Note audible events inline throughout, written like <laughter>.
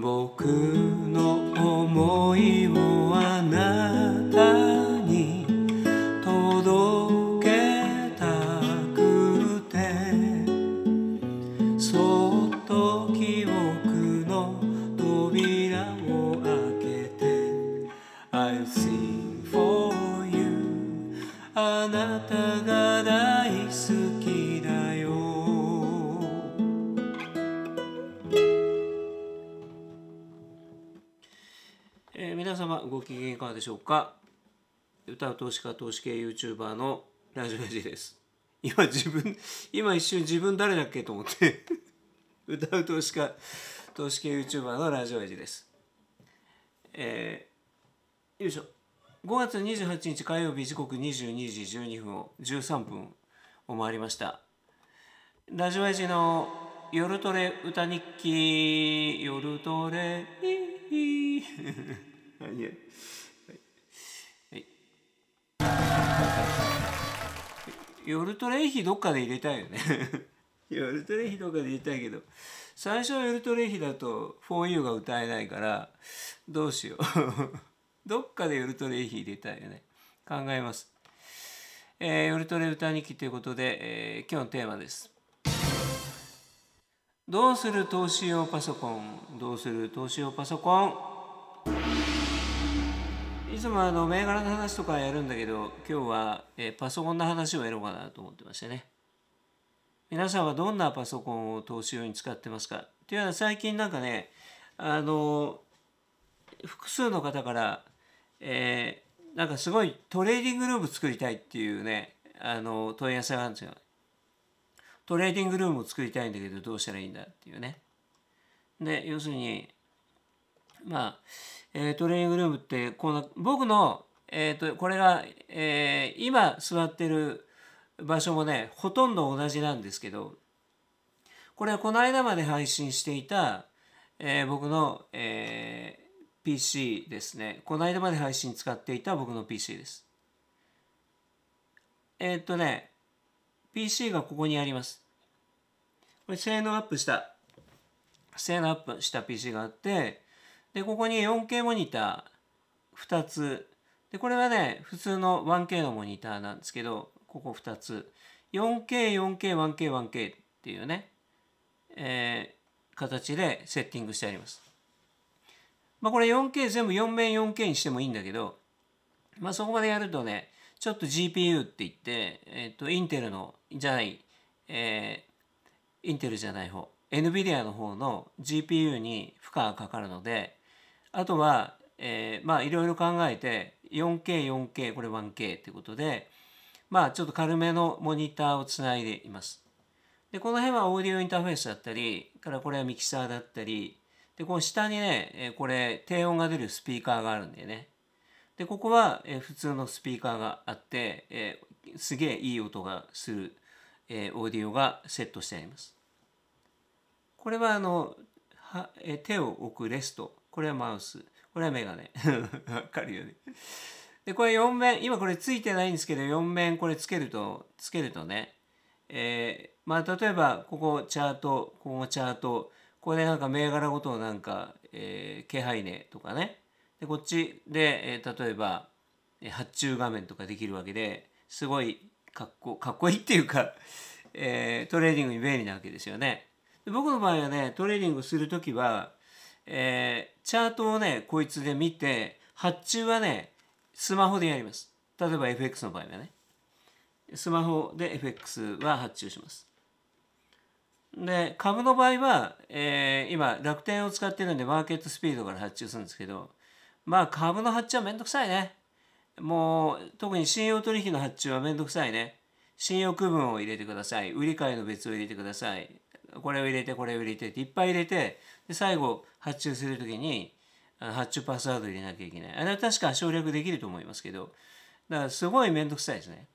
僕の思いをかがでしょうか？歌う投資家投資系 YouTuber のラジオエジです。今自分今一瞬自分誰だっけと思って。歌う投資家投資系 YouTuber のラジオエジです。えーよいしょ。5月28日火曜日時刻22時12分を13分を回りました。ラジオエジの夜トレ歌日記夜トレいい <laughs> 何や？夜トレイヒどっかで入れたいよね。<laughs> 夜トレイヒどっかで入れたいけど最初の夜トレイヒだと 4U が歌えないからどうしよう。<laughs> どっかで夜トレイヒ入れたいよね。考えます、えー、夜トレ歌日記ということで、えー今日のテーマです。どうする投資用パソコン？どうする投資用パソコン？つもあの銘柄の話とかやるんだけど今日は、えパソコンの話をやろうかなと思ってましてね。皆さんはどんなパソコンを投資用に使ってますか？っていうのは最近なんかねあの複数の方から、えーなんかすごいトレーディングルーム作りたいっていうねあの問い合わせがあるんですよ。トレーディングルームを作りたいんだけどどうしたらいいんだっていうね。で要するにまあ、えートレーニングルームってこんな僕の、えー、とこれが、えー今座ってる場所もねほとんど同じなんですけどこれはこの間まで配信していた、えー僕の、えー PC ですね。この間まで配信使っていた僕の PC です。えっとね PC がここにあります。これ性能アップした性能アップした PC があってでここに 4K モニター2つでこれはね普通の 1K のモニターなんですけどここ2つ 4K4K1K1K っていうね、えー形でセッティングしてあります。まあこれ 4K 全部4面 4K にしてもいいんだけどまあそこまでやるとねちょっと GPU って言って、えっとインテルのじゃない、えーインテルじゃない方 NVIDIA の方の GPU に負荷がかかるのであとは、えーまあいろいろ考えて 4K4K これ 1K っていうことでまあちょっと軽めのモニターをつないでいます。でこの辺はオーディオインターフェースだったりからこれはミキサーだったりでこの下にねこれ低音が出るスピーカーがあるんだよね。でここは、え普通のスピーカーがあって、えーすげえいい音がする、えーオーディオがセットしてあります。これはあのは、えー手を置くレストこれはマウスこれはメガネ <laughs> わかるよね。でこれ4面今これついてないんですけど4面これつけるとつけるとね、えーまあ例えばここチャートここもチャートこれなんか銘柄ごとなんか、えー気配値とかねでこっちで、えー例えば発注画面とかできるわけですごいかっこかっこいいっていうか、えートレーディングに便利なわけですよね。で僕の場合はねトレーディングする時は、えーチャートをねこいつで見て発注はねスマホでやります。例えば FX の場合はね。スマホで FX は発注します。で株の場合は、えー今楽天を使ってるんでマーケットスピードから発注するんですけどまあ株の発注はめんどくさいね。もう特に信用取引の発注はめんどくさいね。信用区分を入れてください。売り買いの別を入れてください。これを入れてこれを入れてっていっぱい入れてで最後発注する時に発注パスワード入れなきゃいけない。あれは確か省略できると思いますけどだからすごいめんどくさいですね。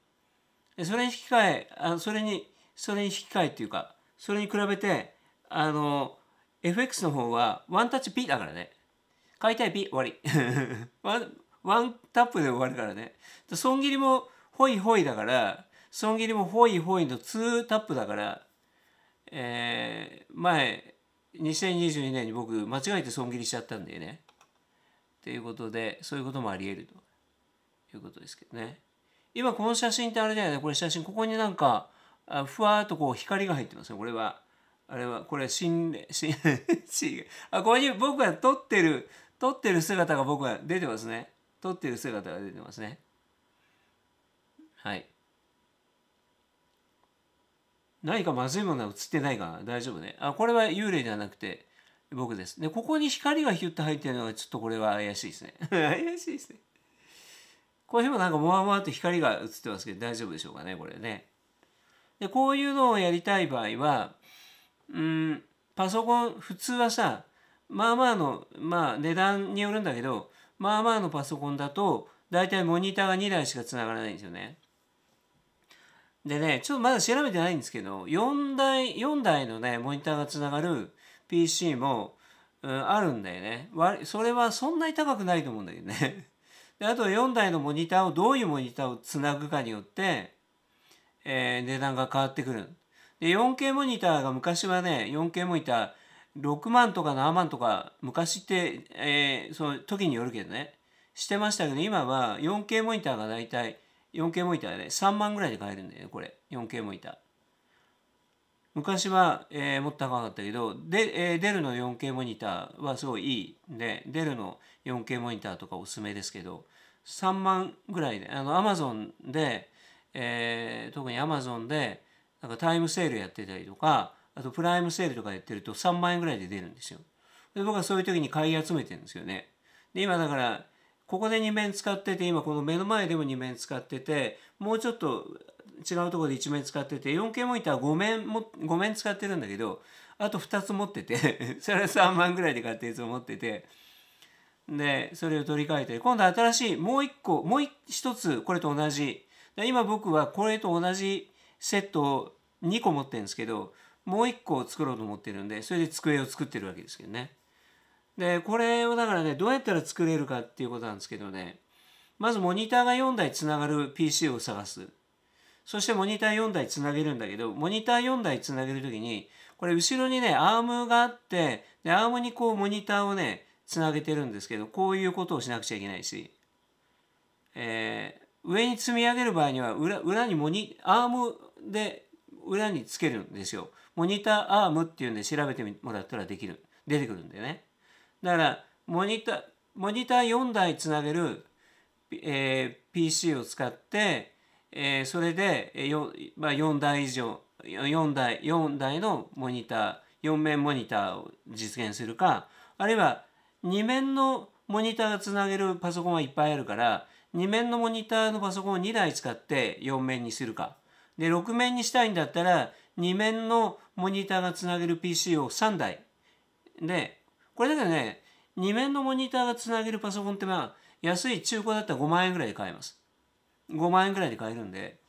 でそれに引き換えあそれにそれに引き換えっていうかそれに比べてあの FX の方はワンタッチ P だからね。買いたい P 終わり。<laughs> ワンワンタップで終わるからね。損切りもホイホイだから損切りもホイホイの2タップだから、えー前2022年に僕間違えて損切りしちゃったんだよね。ということでそういうこともありえるということですけどね。今この写真ってあれだよねこれ写真ここになんかあふわっとこう光が入ってますねこれは。あれはこれは心霊心霊あここに僕が撮ってる撮ってる姿が僕は出てますね。撮ってる姿が出てますね。はい。何かまずいものが映ってないかな大丈夫ね。あ、これは幽霊ではなくて僕です。で、ここに光がヒュッと入ってるのがちょっとこれは怪しいですね。<laughs> 怪しいですね。こういうもなんかもわもわと光が映ってますけど大丈夫でしょうかね、これね。で、こういうのをやりたい場合は、うん、パソコン、普通はさ、まあまあの、まあ値段によるんだけど、まあまあのパソコンだと、大体モニターが2台しかつながらないんですよね。でね、ちょっとまだ調べてないんですけど、4台、4台のね、モニターがつながる PC も、うん、あるんだよね。それはそんなに高くないと思うんだけどね。<laughs> であと4台のモニターをどういうモニターをつなぐかによって、えー、値段が変わってくる。で 4K モニターが昔はね 4K モニター6万とか7万とか昔って、えー、その時によるけどねしてましたけど今は 4K モニターが大体 4K モニターで3万ぐらいで買えるんだよこれ。4K モニター。昔は、えー、もっと高かったけどで、えー、デルの 4K モニターはすごいいいんでデルの 4K モニターとかおすすめですけど3万ぐらいであのアマゾンで、えー、特にアマゾンでなんかタイムセールやってたりとかあとプライムセールとかやってると3万円ぐらいで出るんですよ。で僕はそういう時に買い集めてるんですよね。で今だからここで2面使ってて今この目の前でも2面使っててもうちょっと違うところで1面使ってて 4K モニター5面も5面使ってるんだけどあと2つ持ってて <laughs> それは3万ぐらいで買ったやつを持っててでそれを取り替えて今度新しいもう1個もう1つこれと同じ今僕はこれと同じセットを2個持ってるんですけどもう1個作ろうと思ってるんでそれで机を作ってるわけですけどね。でこれをだからねどうやったら作れるかっていうことなんですけどねまずモニターが4台つながる PC を探すそしてモニター4台つなげるんだけどモニター4台つなげる時にこれ後ろにねアームがあってでアームにこうモニターをねつなげてるんですけどこういうことをしなくちゃいけないし、えー、上に積み上げる場合には裏裏にモニアームで裏につけるんですよ。モニターアームっていうんで調べてもらったらできる出てくるんでね。だからモニターモニター4台つなげる、えー、PC を使って、えー、それで 4,、まあ、4台以上4台4台のモニター4面モニターを実現するかあるいは2面のモニターがつなげるパソコンはいっぱいあるから2面のモニターのパソコンを2台使って4面にするか。で6面にしたいんだったら2面のモニターがつなげる PC を3台。でこれだけどね2面のモニターがつなげるパソコンってまあ安い中古だったら5万円ぐらいで買えます。5万円ぐらいで買えるんで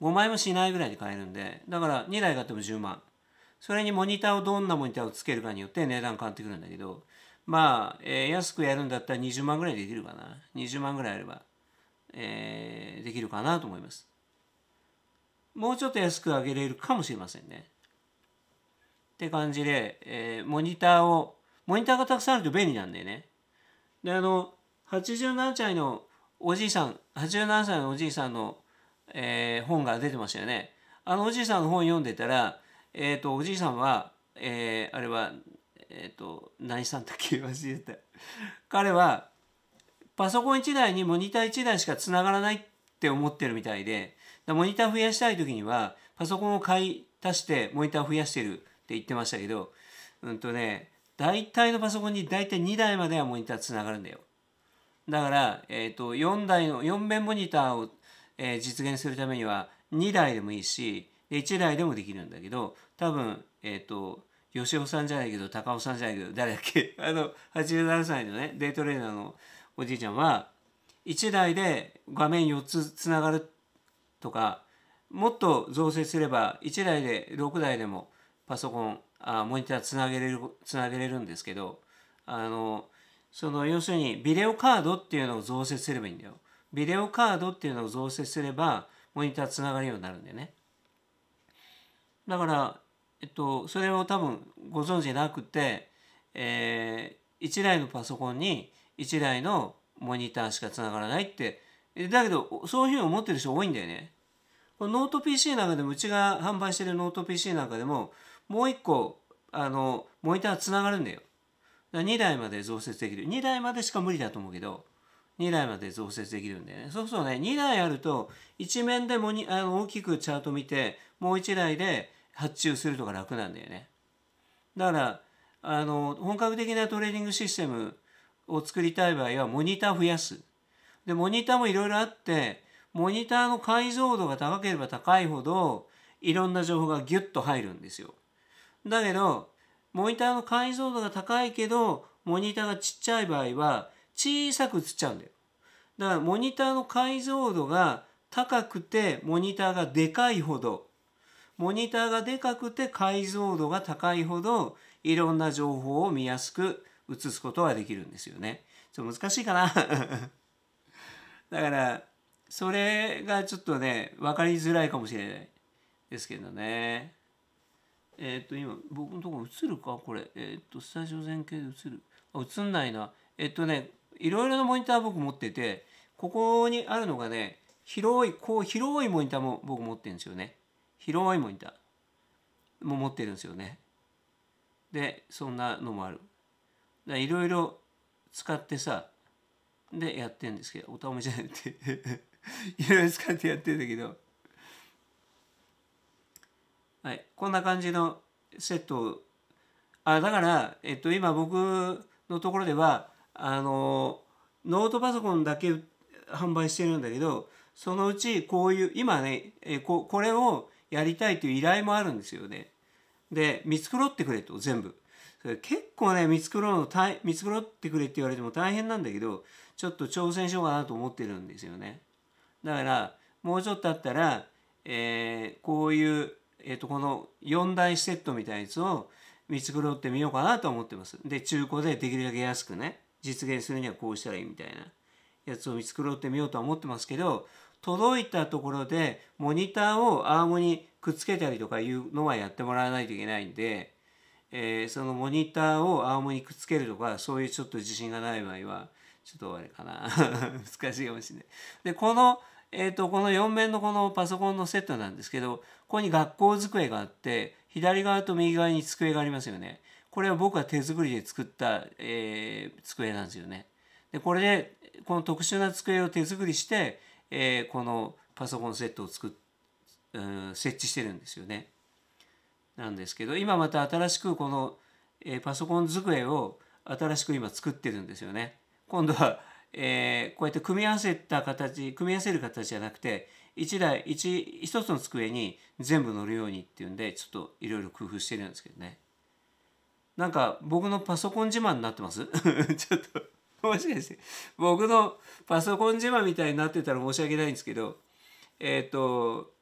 5万円もしないぐらいで買えるんでだから2台買っても10万。それにモニターをどんなモニターをつけるかによって値段変わってくるんだけどまあ、えー、安くやるんだったら20万ぐらいできるかな。20万ぐらいあれば、えー、できるかなと思います。もうちょっと安く上げれるかもしれませんね。って感じで、えー、モニターを、モニターがたくさんあると便利なんでね。で、あの、87歳のおじいさん、87歳のおじいさんの、えー、本が出てましたよね。あのおじいさんの本読んでたら、えっ、ー、と、おじいさんは、えー、あれは、えっ、ー、と、何さんだっけ忘れた。彼は、パソコン1台にモニター1台しか繋がらないって思ってるみたいで、モニター増やしたい時にはパソコンを買い足してモニター増やしてるって言ってましたけどうんとね大体のパソコンに大体2台まではモニターつながるんだよ。だから、えーと、4台の4面モニターを、えー、実現するためには2台でもいいし1台でもできるんだけど多分えっ、ー、と吉尾さんじゃないけど高尾さんじゃないけど誰だっけ？<laughs> あの87歳のねデイトレーナーのおじいちゃんは1台で画面4つつながるとかもっと増設すれば1台で6台でもパソコンあモニターつなげれるつなげれるんですけどあのその要するにビデオカードっていうのを増設すればいいんだよ。ビデオカードっていうのを増設すればモニターつながるようになるんだよね。だから、えっと、それを多分ご存知なくて、えー、1台のパソコンに1台のモニターしかつながらないってだけどそういうふうに思ってる人多いんだよね。このノート PC なんかでもうちが販売してるノート PC なんかでももう一個あのモニターつながるんだよ。だ2台まで増設できる。2台までしか無理だと思うけど2台まで増設できるんだよね。そうするとね2台あると一面でモニあの大きくチャート見てもう1台で発注するとか楽なんだよね。だからあの本格的なトレーニングシステムを作りたい場合はモニター増やす。でモニターもいろいろあってモニターの解像度が高ければ高いほどいろんな情報がギュッと入るんですよ。だけどモニターの解像度が高いけどモニターがちっちゃい場合は小さく映っちゃうんだよ。だからモニターの解像度が高くてモニターがでかいほどモニターがでかくて解像度が高いほどいろんな情報を見やすく映すことができるんですよね。ちょっと難しいかな <laughs> だからそれがちょっとね分かりづらいかもしれないですけどね。えっ、と今僕のところ映るか？これ。えっ、とスタジオ前景で映る。あ映んないな。えっ、とねいろいろなモニター僕持っててここにあるのがね広いこう広いモニターも僕持ってるんですよね。広いモニターも持ってるんですよね。でそんなのもある。いろいろ使ってさでやってんですけどおためじゃなくて <laughs> いろいろ使ってやってんだけどはいこんな感じのセットあだからえっと今僕のところではあのノートパソコンだけ販売してるんだけどそのうちこういう今ねえここれをやりたいという依頼もあるんですよね。で見繕ってくれと全部。結構ね見繕うの見繕ってくれって言われても大変なんだけどちょっと挑戦しようかなと思ってるんですよね。だからもうちょっとあったら、えー、こういう、えー、とこの4台セットみたいなやつを見繕ってみようかなと思ってます。で中古でできるだけ安くね実現するにはこうしたらいいみたいなやつを見繕ってみようとは思ってますけど届いたところでモニターをアームにくっつけたりとかいうのはやってもらわないといけないんで、えー、そのモニターをアームにくっつけるとかそういうちょっと自信がない場合はちょっとあれかな <laughs> 難しいかもしれない。でこのえーと、この4面のこのパソコンのセットなんですけどここに学校机があって左側と右側に机がありますよね。これは僕が手作りで作った、えー、机なんですよね。でこれでこの特殊な机を手作りして、えー、このパソコンセットを作っ、うん、設置してるんですよね。なんですけど今また新しくこの、えー、パソコン机を新しく今作ってるんですよね。今度は、えー、こうやって組み合わせた形組み合わせる形じゃなくて1台 1, 1つの机に全部乗るようにっていうんでちょっといろいろ工夫してるんですけどね。なんか僕のパソコン自慢になってます？<laughs> ちょっともしかして僕のパソコン自慢みたいになってたら申し訳ないんですけどえっ、ー、と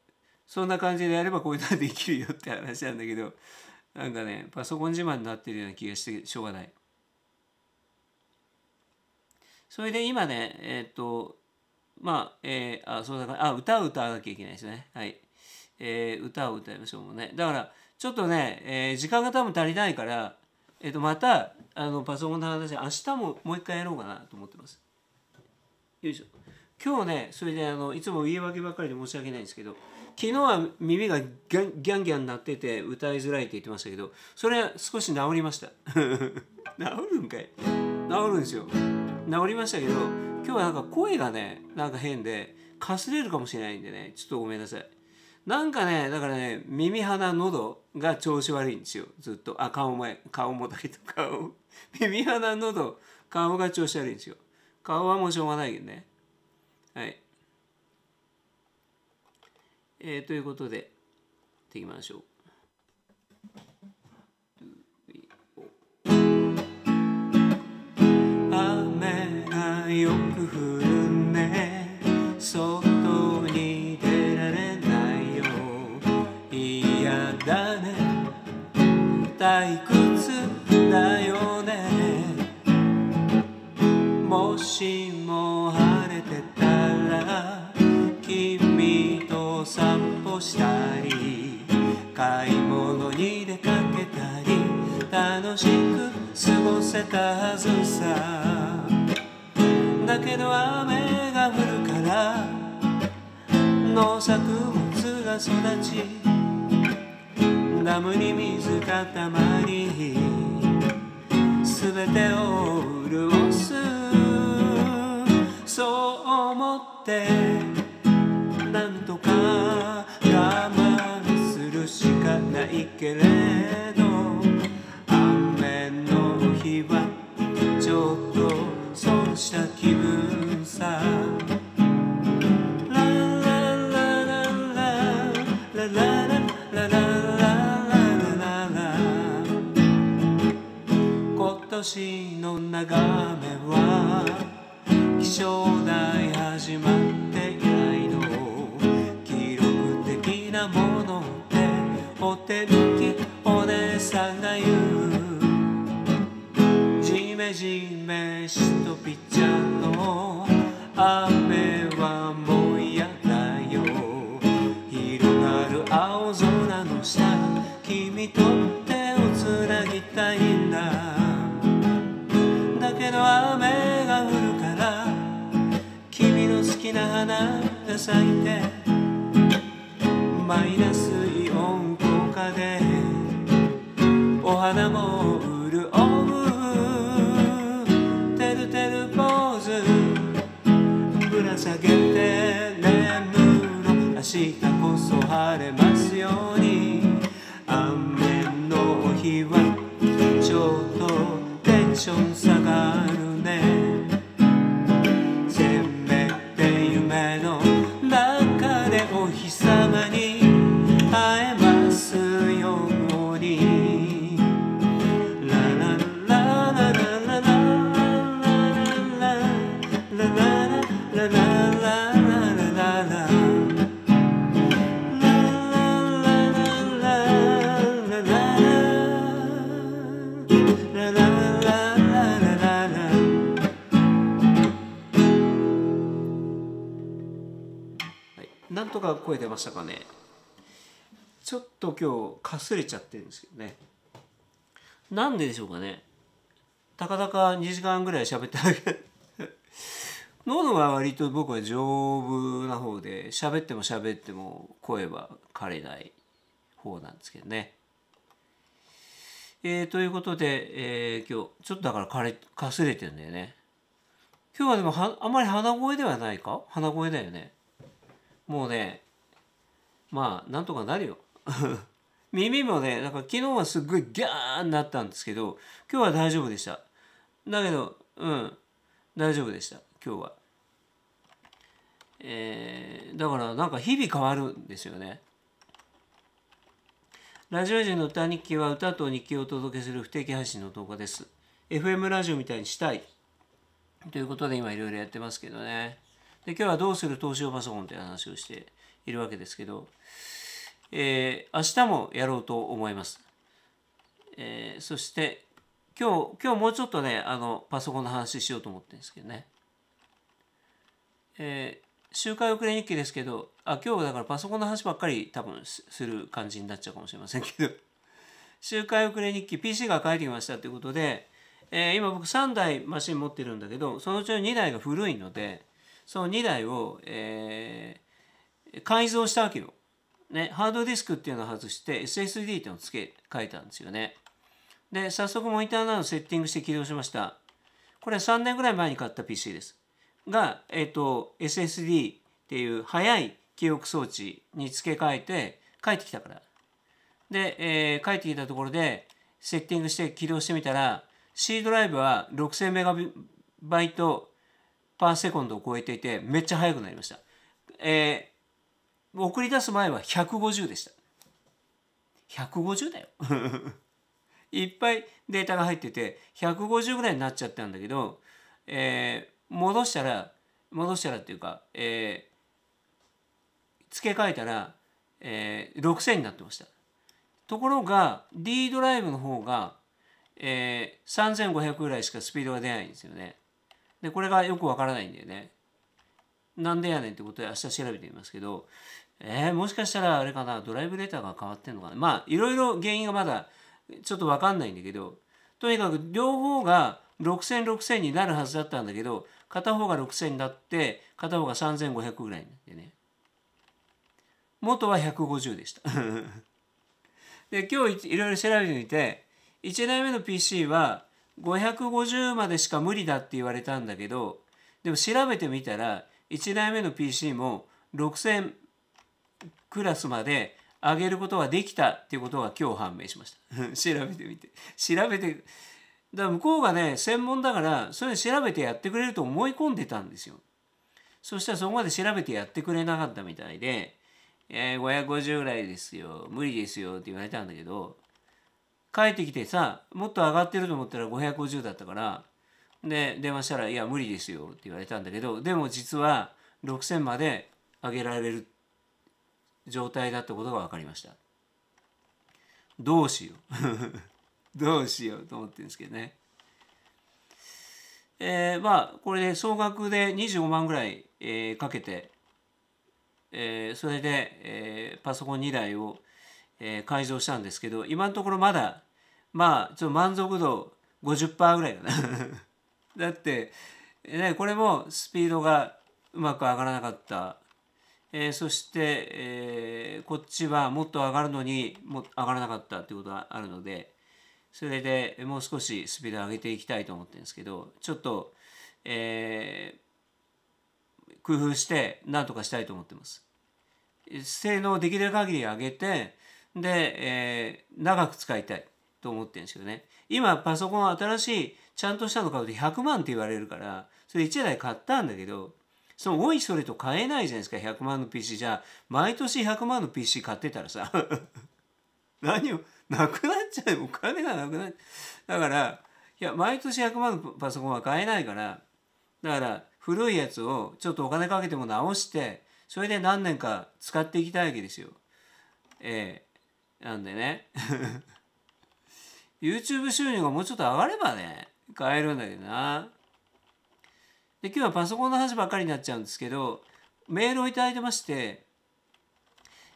そんな感じでやればこういうのはできるよって話なんだけどなんかねパソコン自慢になってるような気がしてしょうがない。それで今ね、えっ、ー、と、まあ、えー、あ、そうだから、あ、歌を歌わなきゃいけないですね。はい。えー、歌を歌いましょうもんね。だから、ちょっとね、えー、時間が多分足りないから、えっ、ー、と、また、あの、パソコンの話、明日ももう一回やろうかなと思ってます。よいしょ。今日ね、それで、あの、いつも言い訳ばっかりで申し訳ないんですけど、昨日は耳がギャンギャンギャン鳴ってて歌いづらいって言ってましたけど、それは少し治りました。<laughs> 治るんかい？治るんですよ。治りましたけど今日はなんか声がねなんか変でかすれるかもしれないんでねちょっとごめんなさい。なんかねだからね耳鼻喉が調子悪いんですよずっと。あ顔前顔もだけど顔。<laughs> 耳鼻喉顔が調子悪いんですよ。顔はもうしょうがないけどね。はい。えー、ということでやっていきましょう。退屈だよね。もしも晴れてたら君と散歩したり買い物に出かけたり楽しく過ごせたはずさ。だけど雨が降るから農作物が育ちダムに水がたまり全てを潤す。そう思ってなんとか我慢するしかないけれど雨の日はちょっと損した気分さ。今年の眺めは気象台始まって以来の記録的なものってお天気お姉さんが言うジメジメしとピッチャーの。雨はもう咲いてマイナスイオン効果でお花もなんとか声出ましたかね？ちょっと今日かすれちゃってるんですけどねなんででしょうかね？たかだか2時間ぐらい喋っただけ喉が割と僕は丈夫な方で喋っても喋っても声は枯れない方なんですけどね。えー、ということで、えー今日ちょっとだから枯れかすれてるんだよね。今日はでもはあまり鼻声ではないか？鼻声だよね。もうねまあなんとかなるよ。<laughs> 耳もねなんか昨日はすっごいギャーになったんですけど今日は大丈夫でした。だけどうん大丈夫でした今日は。えーだからなんか日々変わるんですよね。ラジオ人の歌日記は歌と日記をお届けする不定期配信の動画です。FM ラジオみたいにしたい。ということで今いろいろやってますけどね。で今日はどうする投資用パソコンという話をしているわけですけど、えー明日もやろうと思います。えーそして今日今日もうちょっとねあのパソコンの話しようと思ってるんですけどね。えー周回遅れ日記ですけどあ今日だからパソコンの話ばっかり多分する感じになっちゃうかもしれませんけど <laughs> 周回遅れ日記 PC が帰ってきましたということで、えー今僕3台マシン持ってるんだけどそのうちの2台が古いのでその2台を、えー改造したわけよ。ね、ハードディスクっていうのを外して SSD っていうのを付け替えたんですよね。で早速モニターなどをセッティングして起動しました。これは3年ぐらい前に買った PC です。が、えっと SSD っていう速い記憶装置に付け替えて帰ってきたから。で、えー帰ってきたところでセッティングして起動してみたら C ドライブは6000メガバイトパーセコンドを超えていてめっちゃ速くなりました。えー送り出す前は150でした。150だよ。<laughs> いっぱいデータが入ってて150ぐらいになっちゃったんだけど、えー戻したら戻したらっていうか、えー付け替えたら、えー6000になってました。ところが D ドライブの方が、えー3500ぐらいしかスピードが出ないんですよね。でこれがよくわからないんだよね。なんでやねんってことで明日調べてみますけど、えーもしかしたらあれかなドライブレーターが変わってんのかな。まあいろいろ原因がまだちょっとわかんないんだけどとにかく両方が60006000になるはずだったんだけど片方が6000になって片方が3500ぐらいになってね。元は150でした。<laughs> で今日いろいろ調べてみて1台目の PC は550までしか無理だって言われたんだけどでも調べてみたら1台目の PC も6000クラスまで上げることができたっていうことが今日判明しました。<laughs> 調べてみて。調べてだから向こうがね専門だからそれ調べてやってくれると思い込んでたんですよ。そしたらそこまで調べてやってくれなかったみたいで「えー、550ぐらいですよ無理ですよ」って言われたんだけど帰ってきてさもっと上がってると思ったら550だったからで電話したら「いや無理ですよ」って言われたんだけどでも実は6000まで上げられる状態だってことが分かりました。どうしよう。<laughs> どうしようと思ってるんですけどね。えー、まあこれで総額で25万ぐらい、えー、かけて、えー、それで、えー、パソコン2台を、えー、改造したんですけど今のところまだまあちょっと満足度50%ぐらいかな <laughs> だって、ね、これもスピードがうまく上がらなかった、えー、そして、えー、こっちはもっと上がるのにも上がらなかったってことがあるのでそれでもう少しスピードを上げていきたいと思ってるんですけどちょっと、えー、工夫して何とかしたいと思ってます。性能できる限り上げてで、えー、長く使いたいと思ってるんですよね。今パソコン新しいちゃんとしたの買うと100万って言われるからそれ1台買ったんだけどそのおいそれと買えないじゃないですか100万の PC じゃあ毎年100万の PC 買ってたらさ <laughs> 何をなくなっちゃうお金がなくなっだからいや毎年100万のパソコンは買えないからだから古いやつをちょっとお金かけても直してそれで何年か使っていきたいわけですよ。ええ、なんでね <laughs> YouTube 収入がもうちょっと上がればね買えるんだけどな。で今日はパソコンの話ばっかりになっちゃうんですけどメールを頂いてまして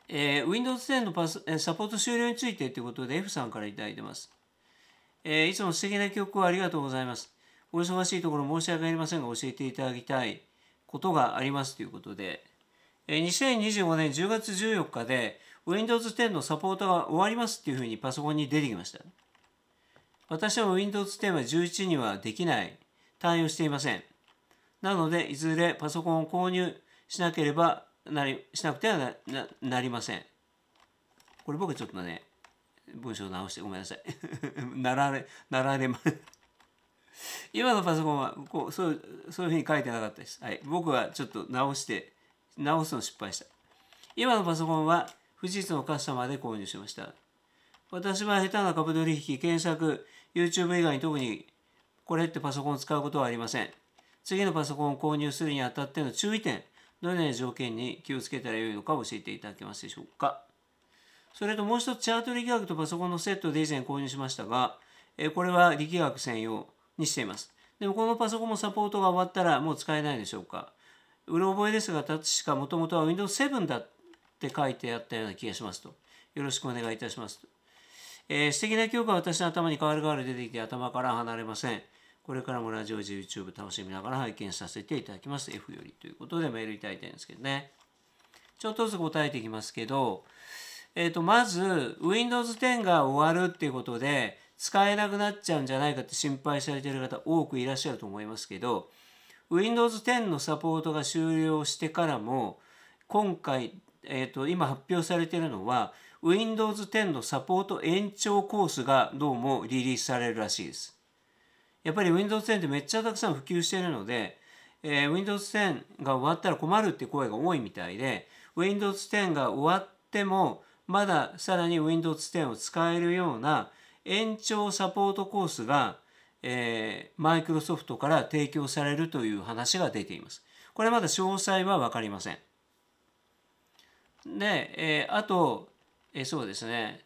えー、Windows 10のパスサポート終了についてということで F さんから頂いてます。えー、いつも素敵な曲をありがとうございます。お忙しいところ申し訳ありませんが教えていただきたいことがありますということで、えー、2025年10月14日で Windows 10のサポートが終わりますっていうふうにパソコンに出てきました。私は Windows 10は11にはできない、対応していません。なので、いずれパソコンを購入しなければなりしなくてはなななりません。これ僕ちょっとね、文章を直してごめんなさい。<laughs> なられ、なられま、今のパソコンはこうそうそういうふうに書いてなかったです。はい、僕はちょっと直して、直すの失敗した。今のパソコンは富士通のカスタマーで購入しました。私は下手な株取引、検索、YouTube 以外に特にこれってパソコンを使うことはありません。次のパソコンを購入するにあたっての注意点、どのような条件に気をつけたらよいのか教えていただけますでしょうか。それともう一つチャート力学とパソコンのセットで以前購入しましたが、えこれは力学専用にしています。でもこのパソコンもサポートが終わったらもう使えないでしょうか。うろ覚えですが、確かもともとは Windows 7だって書いてあったような気がしますと。よろしくお願いいたしますと。えー、素敵な記憶が私の頭に変わる変わる出てきて頭から離れません。これからもラジオ時 YouTube 楽しみながら拝見させていただきます。F よりということでメールいただいてるんですけどね。ちょっとずつ答えていきますけど、えっ、ー、と、まず Windows 10が終わるっていうことで使えなくなっちゃうんじゃないかって心配されてる方多くいらっしゃると思いますけど、Windows 10のサポートが終了してからも今回、えーと、今発表されているのは Windows 10のサポート延長コースがどうもリリースされるらしいです。やっぱり Windows 10ってめっちゃたくさん普及しているので、えー、Windows 10が終わったら困るって声が多いみたいで Windows 10が終わってもまださらに Windows 10を使えるような延長サポートコースが、えー、マイクロソフトから提供されるという話が出ています。これまだ詳細は分かりません。で、えー、あと、えー、そうですね。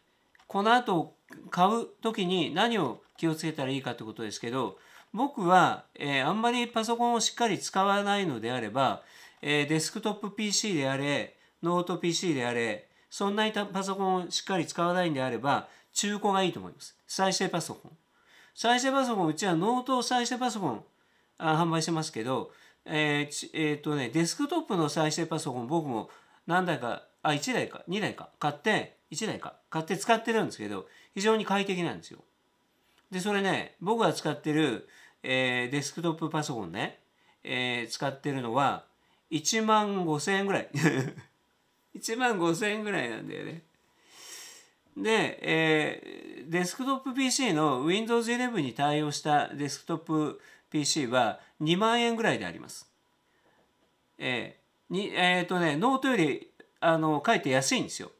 この後買う時に何を気をつけたらいいかってことですけど僕は、えー、あんまりパソコンをしっかり使わないのであれば、えー、デスクトップ PC であれノート PC であれそんなにパソコンをしっかり使わないんであれば中古がいいと思います。再生パソコン。再生パソコンうちはノート再生パソコンあ販売してますけどえーえーとね、デスクトップの再生パソコン僕も何台かあ1台か2台か買って1台か買って使ってるんですけど非常に快適なんですよ。でそれね僕が使ってる、えーデスクトップパソコンね、えー使ってるのは1万5,000円ぐらい <laughs> 1万5,000円ぐらいなんだよね。で、えーデスクトップ PC の Windows 11に対応したデスクトップ PC は2万円ぐらいであります。えーにえーとね、ノートよりあのかえって安いんですよ。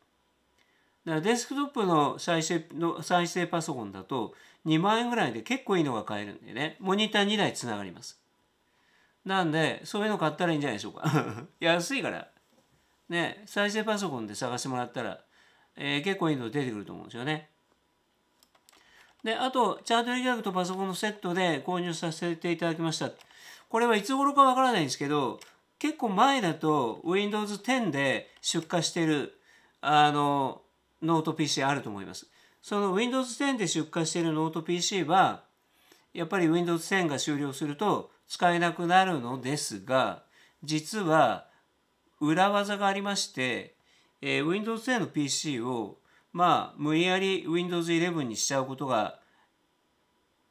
だからデスクトップの再生の再生パソコンだと2万円ぐらいで結構いいのが買えるんでねモニター2台つながります。なんでそういうの買ったらいいんじゃないでしょうか。<laughs> 安いから。ね再生パソコンで探してもらったら、えー結構いいの出てくると思うんですよね。であとチャート力学とパソコンのセットで購入させていただきましたこれはいつ頃かわからないんですけど結構前だと Windows 10で出荷してるあのノート PC あると思いますその Windows 10で出荷しているノート PC はやっぱり Windows 10が終了すると使えなくなるのですが実は裏技がありまして、えー Windows 10の PC をまあ無理やり Windows 11にしちゃうことが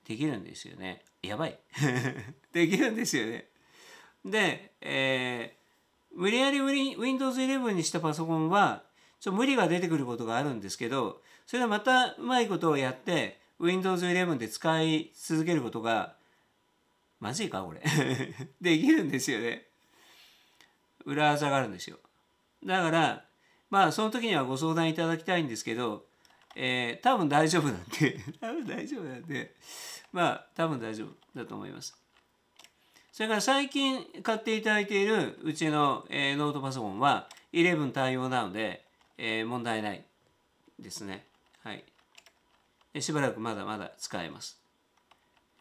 できるんですよね。やばい。<laughs> できるんですよね。で、えー無理やり Windows 11にしたパソコンはちょ無理が出てくることがあるんですけどそれはまたうまいことをやって Windows 11で使い続けることがまずいかこれ。<laughs> できるんですよね。裏技があるんですよ。だからまあその時にはご相談いただきたいんですけど、えー多分大丈夫なんで <laughs> 多分大丈夫なんでまあ多分大丈夫だと思います。それから最近買っていただいているうちの、えーノートパソコンは11対応なので、えー問題ないですね。はい。しばらくまだまだ使えます。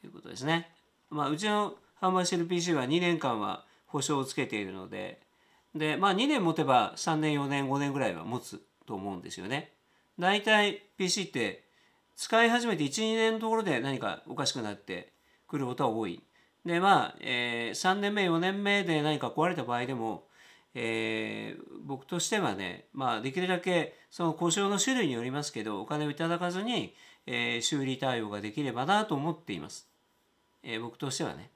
ということですね。まあ、うちの販売している PC は2年間は保証をつけているので、で、まあ2年持てば3年、4年、5年ぐらいは持つと思うんですよね。大体 PC って使い始めて1、2年のところで何かおかしくなってくることは多い。でまあ、え3年目4年目で何か壊れた場合でも、えー僕としてはね、まあ、できるだけその故障の種類によりますけどお金をいただかずに、えー修理対応ができればなと思っています、えー僕としてはね。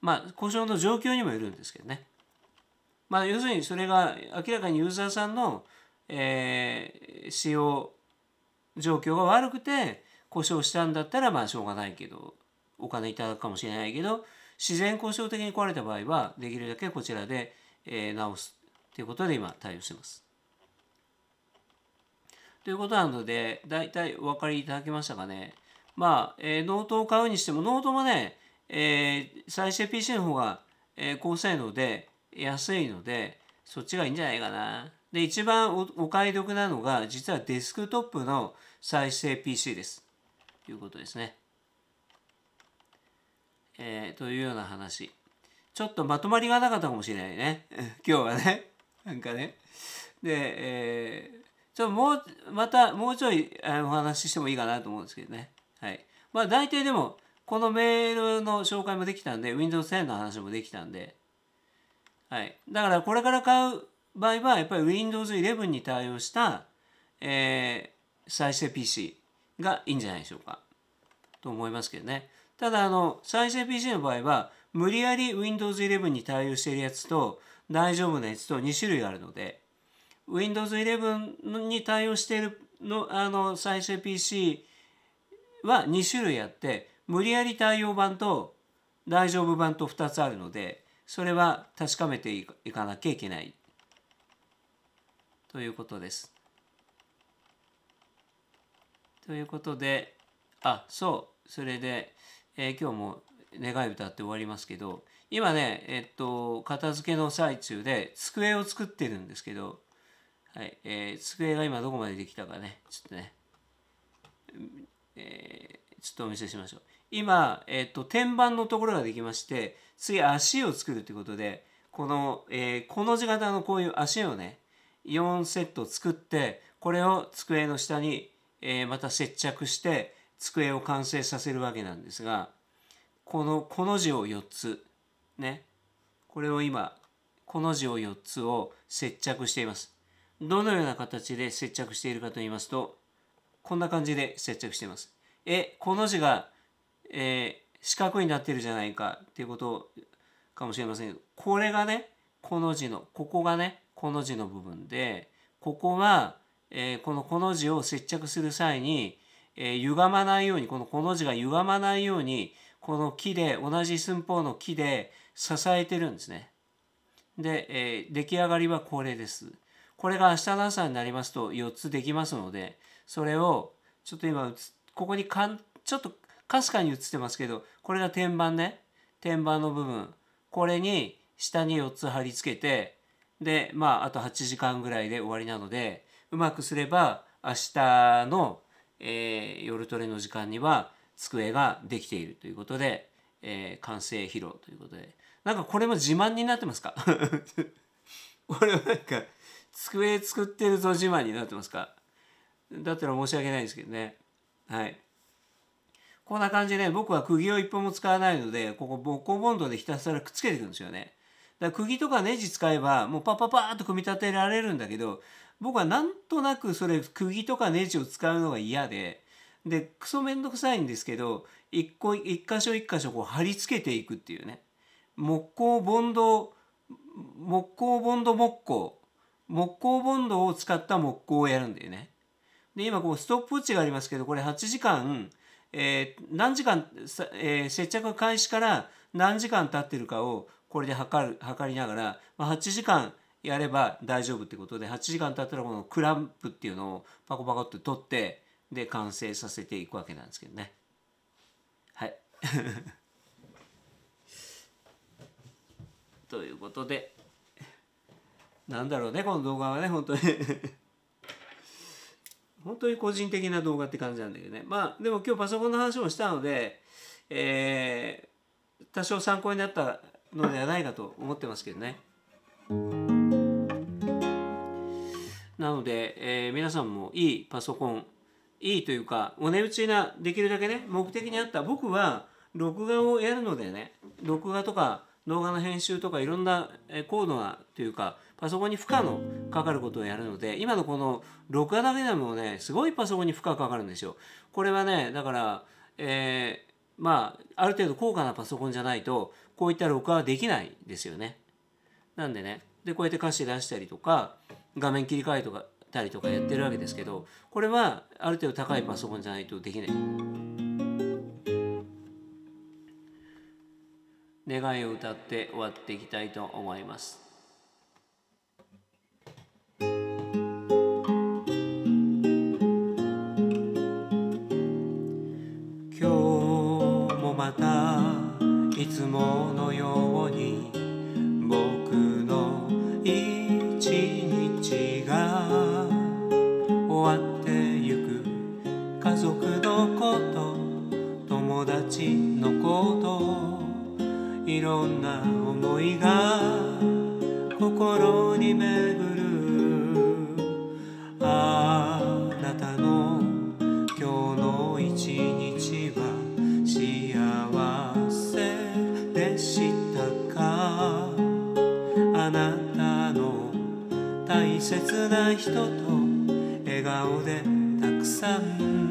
まあ故障の状況にもよるんですけどね。まあ要するにそれが明らかにユーザーさんの、えー使用状況が悪くて故障したんだったらまあしょうがないけど。お金いただくかもしれないけど自然故障的に壊れた場合はできるだけこちらで、えー直すということで今対応してます。ということなので大体お分かりいただけましたかね。まあ、えーノートを買うにしてもノートもね、えー再生 PC の方が、えー高性能で安いのでそっちがいいんじゃないかな。で一番おお買い得なのが実はデスクトップの再生 PC です。ということですね。えーというような話。ちょっとまとまりがなかったかもしれないね。<laughs> 今日はね。なんかね。で、えーちょっともう、またもうちょいお話ししてもいいかなと思うんですけどね。はい。まあ大体でも、このメールの紹介もできたんで、Windows 10の話もできたんで、はい。だからこれから買う場合は、やっぱり Windows 11に対応した、えー再生 PC がいいんじゃないでしょうか。と思いますけどね。ただ、あの、再生 PC の場合は、無理やり Windows 11に対応しているやつと、大丈夫なやつと2種類あるので、Windows 11に対応しているのあの再生 PC は2種類あって、無理やり対応版と大丈夫版と2つあるので、それは確かめていかなきゃいけない。ということです。ということで、あ、そう、それで、えー今日も願い歌って終わりますけど、今ね、えっと、片付けの最中で机を作ってるんですけど、はい、えー机が今どこまでできたかね、ちょっとね、えーちょっとお見せしましょう。今、えっと、天板のところができまして、次足を作るということで、この、えーこの字型のこういう足をね、4セット作って、これを机の下にえー、また接着して机を完成させるわけなんですがこのこの字を4つね。これを今この字を4つを接着しています。どのような形で接着しているかと言いますとこんな感じで接着しています。えこの字が、えー、四角になってるじゃないかっていうことかもしれません。けどこれがねこの字のここがねこの字の部分でここは、えー、このこの字を接着する際に、えー、歪まないようにこのこの字が歪まないようにこの木で同じ寸法の木で支えてるんですね。で、えー、出来上がりはこれです。これが明日の朝になりますと4つできますのでそれをちょっと今ここにかんちょっとかすかに映ってますけどこれが天板ね天板の部分これに下に4つ貼り付けてでまああと8時間ぐらいで終わりなのでうまくすれば明日の、えー、夜トレの時間には机ができているということで、えー、完成披露ということで。なんかこれも自慢になってますか？<laughs> これはなんか机作ってるぞ自慢になってますか？だったら申し訳ないんですけどね。はい。こんな感じで僕は釘を一本も使わないのでここボッコボンドでひたすらくっつけていくんですよね。だから釘とかネジ使えばもうパッパパーッと組み立てられるんだけど僕はなんとなくそれ釘とかネジを使うのが嫌ででクソめんどくさいんですけど一個一箇所一箇所こう貼り付けていくっていうね木工ボンド木工ボンド木工木工ボンドを使った木工をやるんだよね。で今こうストップウォッチがありますけどこれ8時間、えー、何時間、えー、接着開始から何時間経ってるかをこれで測る測りながら、まあ、8時間やれば大丈夫ってことで8時間経ったらこのクランプっていうのをパコパコって取ってで完成させていくわけなんですけどね。はい。<laughs> ということでなんだろうねこの動画はね本当に <laughs> 本当に個人的な動画って感じなんだけどねまあでも今日パソコンの話もしたので、えー、多少参考になったのではないかと思ってますけどね。なので、えー、皆さんもいいパソコンいいというかお値打ちなできるだけね目的に合った僕は録画をやるのでね録画とか動画の編集とかいろんな高度なというかパソコンに負荷のかかることをやるので今のこの録画だけでもねすごいパソコンに負荷かかるんですよ。これはねだから、えー、まあある程度高価なパソコンじゃないとこういった録画はできないですよね。なんでねでこうやって歌詞出したりとか画面切り替えとかたりとかやってるわけですけどこれはある程度高いパソコンじゃないとできない。願いを歌って終わっていきたいと思います。今日もまたいつものように族のこと友達のこといろんな思いが心に巡る。あなたの今日の一日は幸せでしたか？あなたの大切な人と笑顔でたくさん。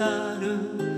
刺さる。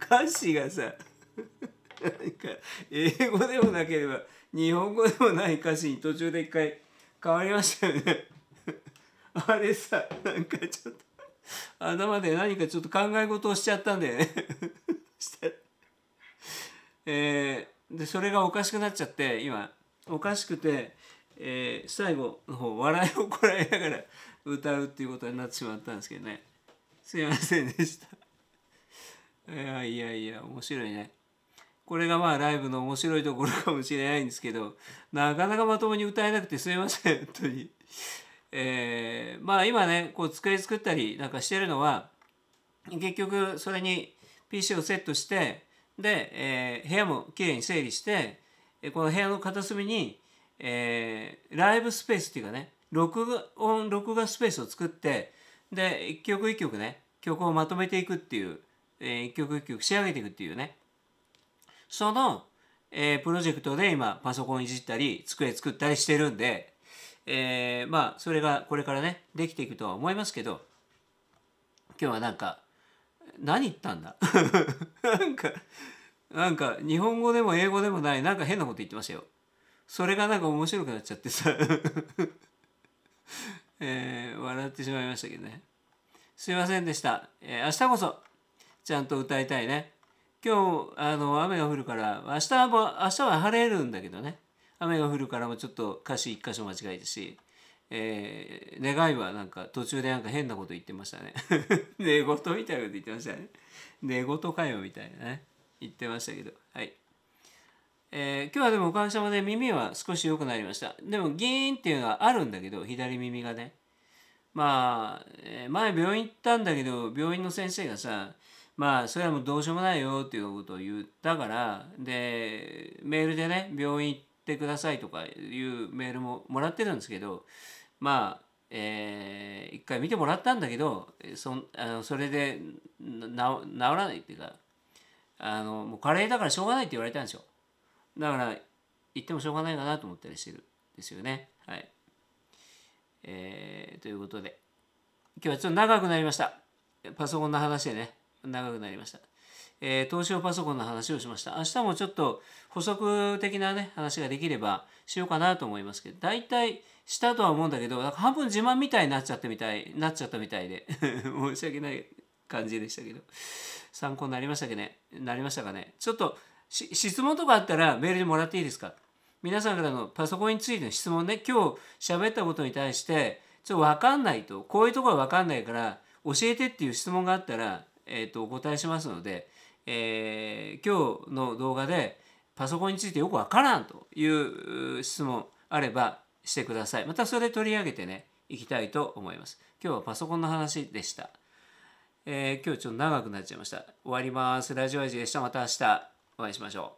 歌詞がさなんか英語でもなければ日本語でもない歌詞に途中で一回変わりましたよね。あれさなんかちょっと頭で何かちょっと考え事をしちゃったんだよね。えーでそれがおかしくなっちゃって今おかしくて、えー最後の方笑いをこらえながら歌うっていうことになってしまったんですけどね。すいませんでした。いやいやいや面白いねこれがまあライブの面白いところかもしれないんですけどなかなかまともに歌えなくてすいません本当に。えーまあ今ねこう机作ったりなんかしてるのは結局それに PC をセットしてで、えー部屋もきれいに整理してこの部屋の片隅に、えーライブスペースっていうかね録音録画スペースを作ってで一曲一曲ね曲をまとめていくっていう、えー一曲一曲仕上げていくっていうね。その、えープロジェクトで今パソコンいじったり机作ったりしてるんで、えーまあそれがこれからねできていくとは思いますけど今日はなんか何言ったんだ？<laughs> なんかなんか日本語でも英語でもないなんか変なこと言ってましたよ。それがなんか面白くなっちゃってさ、<laughs> えー笑ってしまいましたけどね。すいませんでした、えー明日こそちゃんと歌いたいね。今日あの雨が降るから明日も明日は晴れるんだけどね。雨が降るからもちょっと歌詞一箇所間違えたし、えー願いはなんか途中でなんか変なこと言ってましたね。<laughs> 寝言みたいなこと言ってましたね。寝言かよみたいなね。言ってましたけど。はい、えー今日はでもおかげさまで耳は少し良くなりました。でもギーンっていうのはあるんだけど左耳がね。まあ、えー前病院行ったんだけど病院の先生がさまあそれはもうどうしようもないよっていうことを言ったからでメールでね病院行ってくださいとかいうメールももらってるんですけどまあえー一回見てもらったんだけどそあのそれで治らないっていうかあのもう加齢だからしょうがないって言われたんですよ。だから言ってもしょうがないかなと思ったりしてるんですよね。はい。えーということで。今日はちょっと長くなりました。パソコンの話でね。長くなりました、えー、東証パソコンの話をしました。明日もちょっと補足的なね話ができればしようかなと思いますけど大体したとは思うんだけどなんか半分自慢みたいになっちゃってみたいなっちゃったみたいで <laughs> 申し訳ない感じでしたけど参考になりましたかね。なりましたかね。ちょっと質問とかあったらメールでもらっていいですか？皆さんからのパソコンについての質問ね。今日喋ったことに対してちょっと分かんないとこういうところは分かんないから教えてっていう質問があったら、えー、とお答えしますので、えー今日の動画でパソコンについてよくわからんという質問あればしてください。またそれ取り上げてねいきたいと思います。今日はパソコンの話でした、えー今日ちょっと長くなっちゃいました。終わります。ラジオアジでした。また明日お会いしましょう。